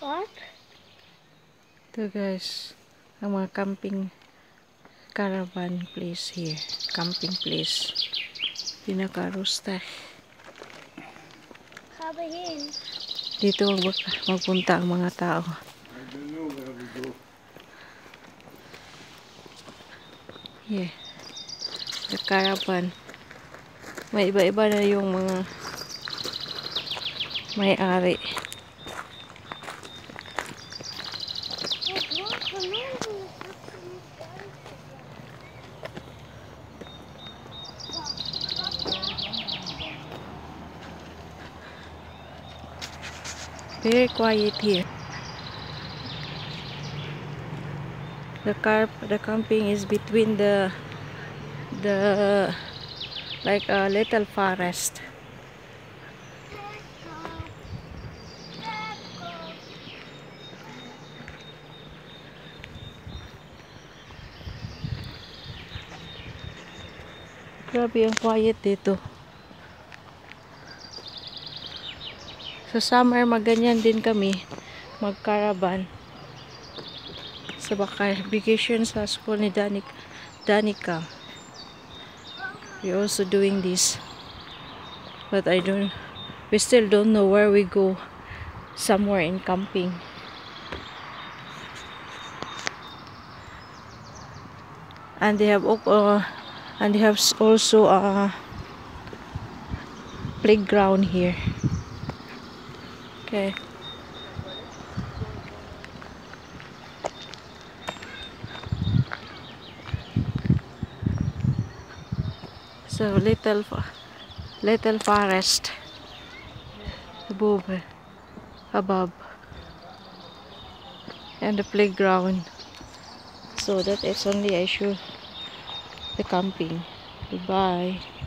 What? Ito guys, ang mga camping caravan place here. Camping place. Pinaka-rusta. Kabahin. Dito mag magpunta ang mga tao. Yeah. The caravan. May iba-iba na yung mga may-ari. Very quiet here. The car, the camping is between the the like a little forest. Grabe ang quiet dito. Sa summer, maganyan din kami. Mag-caravan. Sa baka vacation sa school ni Danik, Danica. We also doing this. But I don't, we still don't know where we go. Somewhere in camping. And they have uh, and they have also a playground here. Okay. So little little forest above above and the playground. So that is only I show the camping. Goodbye.